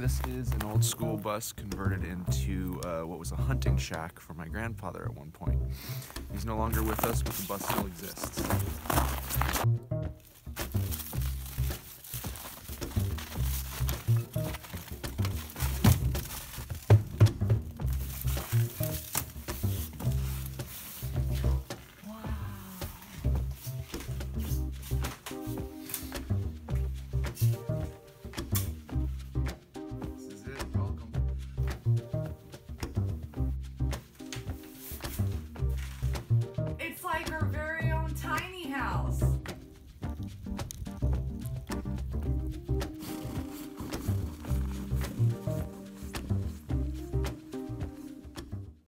This is an old school bus converted into uh, what was a hunting shack for my grandfather at one point. He's no longer with us, but the bus still exists.